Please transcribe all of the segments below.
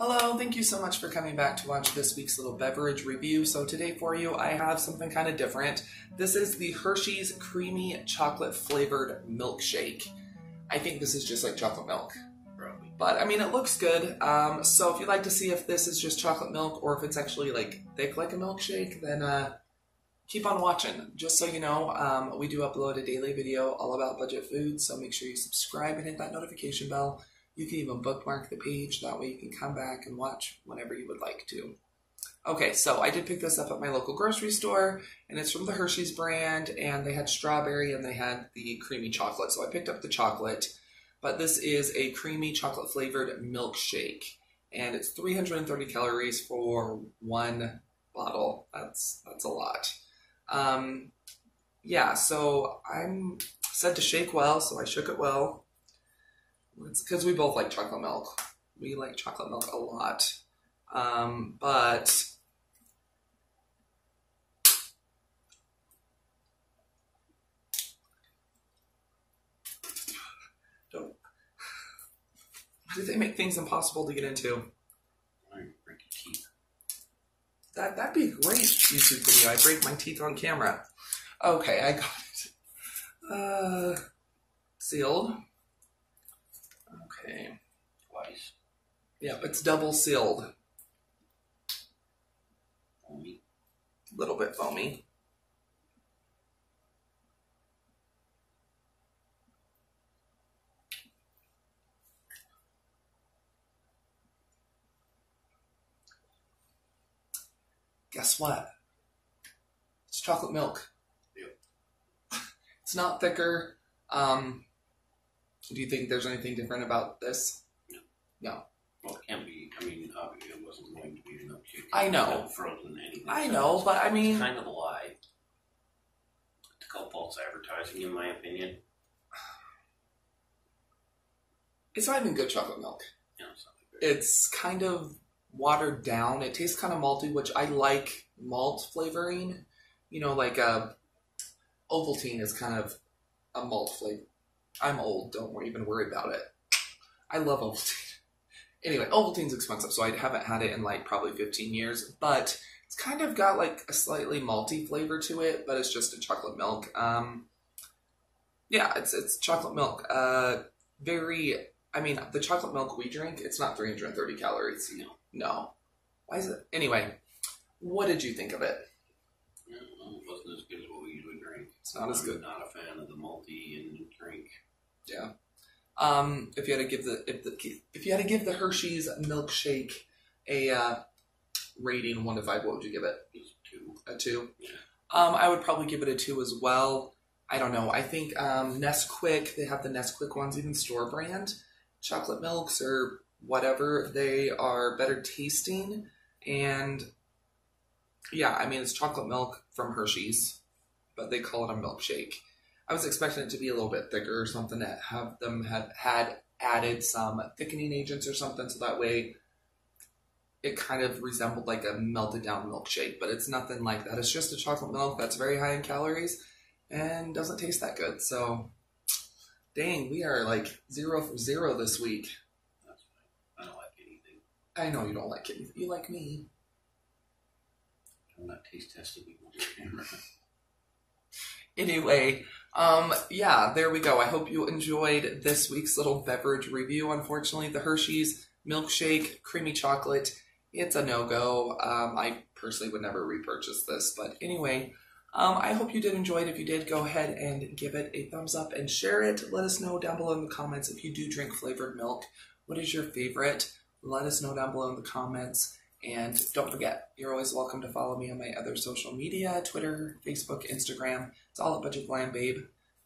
Hello, thank you so much for coming back to watch this week's little beverage review. So today for you, I have something kind of different. This is the Hershey's Creamy Chocolate Flavored Milkshake. I think this is just like chocolate milk. Probably. But I mean, it looks good. Um, so if you'd like to see if this is just chocolate milk or if it's actually like thick like a milkshake, then uh, keep on watching. Just so you know, um, we do upload a daily video all about budget food, so make sure you subscribe and hit that notification bell. You can even bookmark the page, that way you can come back and watch whenever you would like to. Okay, so I did pick this up at my local grocery store, and it's from the Hershey's brand, and they had strawberry and they had the creamy chocolate. So I picked up the chocolate, but this is a creamy chocolate flavored milkshake, and it's 330 calories for one bottle. That's that's a lot. Um, yeah, so I'm said to shake well, so I shook it well. It's because we both like chocolate milk. We like chocolate milk a lot. Um, but don't. Why do they make things impossible to get into? Break your teeth? That that'd be a great YouTube video. I break my teeth on camera. Okay, I got it. Uh, sealed. Twice. Yep, it's double sealed. Only. A little bit foamy. Guess what? It's chocolate milk. Yep. It's not thicker. Um, do you think there's anything different about this? No. No. Well, it can't be. I mean, obviously, it wasn't going to be a milkshake. I know. Frozen anything. I so know, but I mean, It's kind of a lie. To call false advertising, in my opinion. it's not even good chocolate milk. Know, something very- It's kind of watered down. It tastes kind of malty, which I like malt flavoring. You know, like uh, Ovaltine is kind of a malt flavor. I'm old. Don't worry, even worry about it. I love Ovaltine. Anyway, Ovaltine's expensive, so I haven't had it in like probably 15 years. But it's kind of got like a slightly malty flavor to it, but it's just a chocolate milk. Um, yeah, it's it's chocolate milk. Uh, very. I mean, the chocolate milk we drink, it's not 330 calories. No. No. Why is it? Anyway, what did you think of it? know, it wasn't as good as what we usually drink. It's not as I'm good. not a fan of the malty and drink. Yeah. Um, if you had to give the if the if you had to give the Hershey's milkshake a uh, rating one to five, what would you give it? Too. A two. Yeah. Um, I would probably give it a two as well. I don't know. I think um, Nesquik. They have the Nesquik ones, even store brand chocolate milks or whatever. They are better tasting, and yeah, I mean it's chocolate milk from Hershey's, but they call it a milkshake. I was expecting it to be a little bit thicker or something that have them had had added some thickening agents or something, so that way it kind of resembled like a melted down milkshake. But it's nothing like that. It's just a chocolate milk that's very high in calories and doesn't taste that good. So, dang, we are like zero for zero this week. That's fine. I don't like anything. I know you don't like it. You like me. I'm not taste testing people on camera. Anyway, um, yeah, there we go. I hope you enjoyed this week's little beverage review. Unfortunately, the Hershey's milkshake, creamy chocolate, it's a no go. Um, I personally would never repurchase this, but anyway, um, I hope you did enjoy it. If you did, go ahead and give it a thumbs up and share it. Let us know down below in the comments if you do drink flavored milk. What is your favorite? Let us know down below in the comments. And don't forget, you're always welcome to follow me on my other social media Twitter, Facebook, Instagram. It's all at Budget Glam Babe.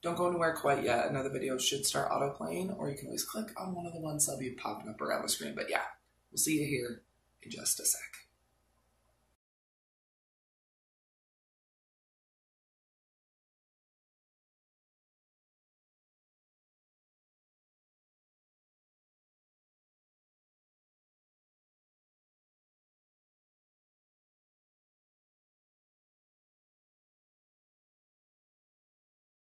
Don't go anywhere quite yet. Another video should start autoplaying, or you can always click on one of the ones that'll be popping up around the screen. But yeah, we'll see you here in just a sec.